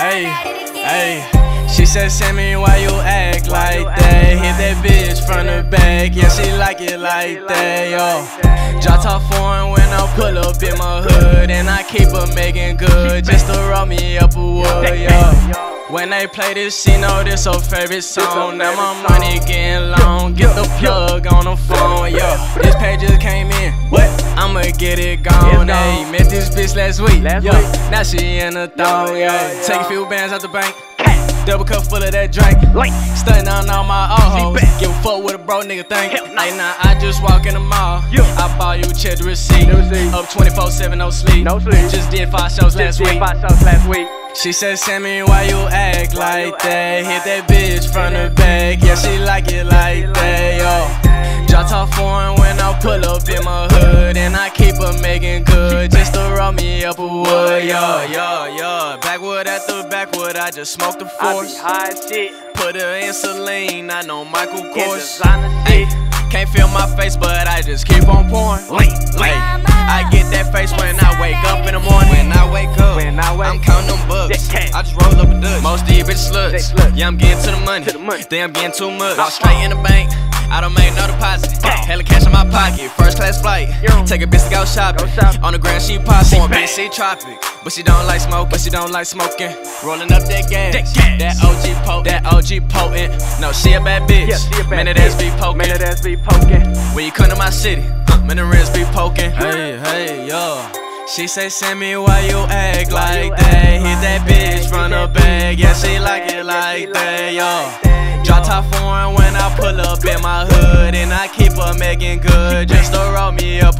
Hey, hey. She said, send me why you act like that. Hit that bitch from the back. Yeah, she like it like that, yo. Drop top foreign when I pull up in my hood. And I keep her making good just to roll me up a wood, yo. When they play this, she know this her favorite song. Now my money getting long. Get the plug on the phone, yo. This page just came in. I'ma get it gone. Hey, met this bitch last week. Yo, now she in the thong, yo. Take a few bands out the bank. Double cup full of that drink. Stunning on all my old hoes. Give a fuck what a bro nigga think. Hey, nah, I just walk in the mall. Yeah. I bought you check the receipt. Up 24 7, no sleep. No sleep. Just did five shows last week. Five shows last week. She said, me why you act like that. Hit that bitch from the back. Yeah, she like it like that, yo. Drop top foreign when I pull up in me up a wood, yo, yo, yo. Backwood at the backwood, I just smoked the I be force. high as shit. Put her in Celine, I know Michael In Kors. designer Ay, shit. can't feel my face, but I just keep on pouring. Ay, I get that face when I wake up in the morning. When I wake up, When I wake I'm counting them bucks. Cash. I just roll up a Dutch. Most of these bitches sluts. Yeah, I'm getting to the money. To the money. Then I'm getting too much. Walk straight in the bank. I don't make no deposit. Hella cash in my pocket. First class flight. Take a bitch to go shopping. On the ground, she popping. She Bitch, she tropic. But she don't like smoke. But she don't like smoking. Rolling up that gas. That gas. That OG potent. That OG potent. No, she a bad bitch. Yeah, she a bad Man, that ass be poking. Man, that ass be poking. When you come to my city, uh, man, the rims be poking. Hey, hey, yo. She say, send me why you act Why you like act that. Hit that bitch from the bag. Yeah, she like it like that, yo. Drop top foreign when I pull up in my hood. And I keep her making good just to roll me up a